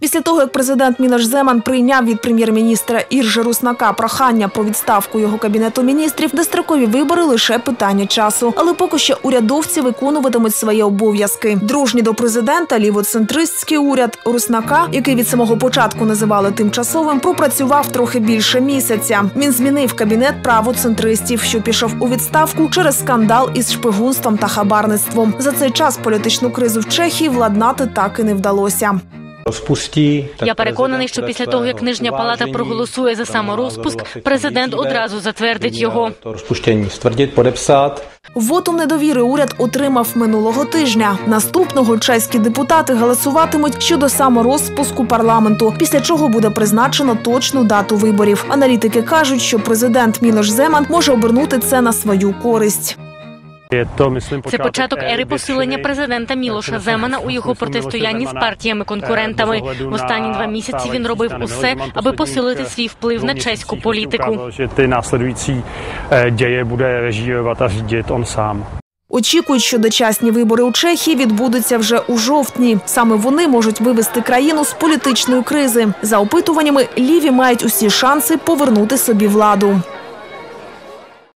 Після того, як президент Мінош Земан прийняв від прем'єр-міністра Іржи Руснака прохання про відставку його кабінету міністрів, дострокові вибори лише питання часу. Але поки що урядовці виконуватимуть свої обов'язки. Дружні до президента лівоцентристський уряд Руснака, який від самого початку називали тимчасовим, пропрацював трохи більше місяця. Він змінив кабінет правоцентристів, що пішов у відставку через скандал із шпигунством та хабарництвом. За цей час політичну кризу в Чехії владнати так і не вдалося. Розпусті Я переконаний, що після того, як нижня палата проголосує за саморозпуск, президент одразу затвердить його. Вотум недовіри уряд отримав минулого тижня. Наступного чеські депутати голосуватимуть щодо саморозпуску парламенту, після чого буде призначено точну дату виборів. Аналітики кажуть, що президент Мілош Земан може обернути це на свою користь. Це початок ери посилення президента Мілоша Земана у його протистоянні з партіями-конкурентами. В останні два місяці він робив усе, аби посилити свій вплив на чеську політику. Eh, děje bude režírovat a řídit on sám. Очікують, що дочасні вибори у Чехії відбудуться вже у жовтні. Саме вони можуть вивести країну з політичної кризи. За опитуваннями ліві мають усі шанси повернути собі владу.